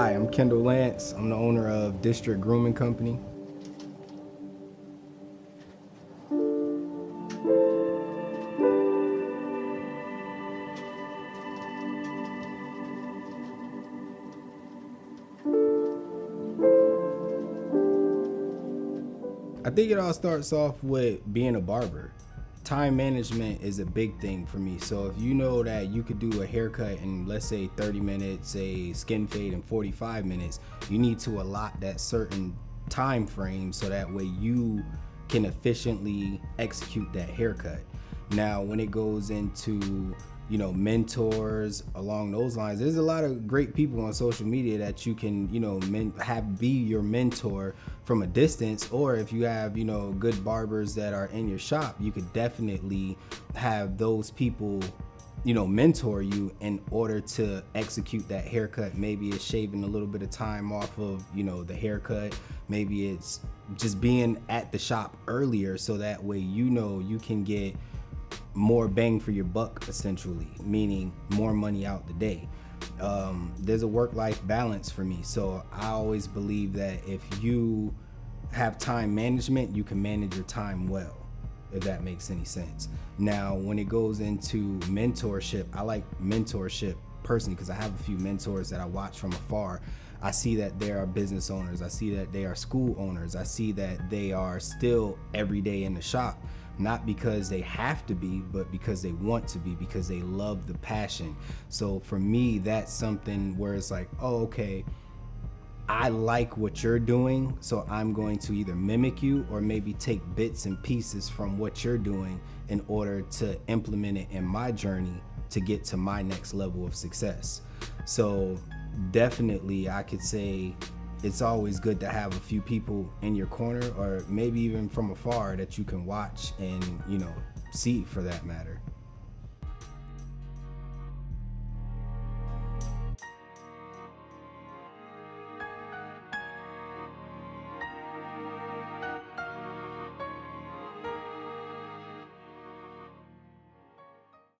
Kendall Lance. I'm the owner of District Grooming Company. I think it all starts off with being a barber. Time management is a big thing for me. So if you know that you could do a haircut in let's say 30 minutes, a skin fade in 45 minutes, you need to allot that certain time frame so that way you can efficiently execute that haircut. Now, when it goes into you know mentors along those lines. There's a lot of great people on social media that you can you know men, have be your mentor from a distance or if you have you know good barbers that are in your shop you could definitely have those people you know mentor you in order to execute that haircut. Maybe it's shaving a little bit of time off of you know the haircut. Maybe it's just being at the shop earlier so that way you know you can get more bang for your buck essentially meaning more money out the day. Um, there's a work-life balance for me. So i always believe that if you have time management you can manage your time well if that makes any sense. Now when it goes into mentorship i like mentorship personally because i have a few mentors that i watch from afar. I see that they are business owners. I see that they are school owners. I see that they are still every day in the shop not because they have to be, but because they want to be, because they love the passion. So for me, that's something where it's like, oh, okay, I like what you're doing, so I'm going to either mimic you or maybe take bits and pieces from what you're doing in order to implement it in my journey to get to my next level of success. So definitely, I could say it's always good to have a few people in your corner or maybe even from afar that you can watch and you know see for that matter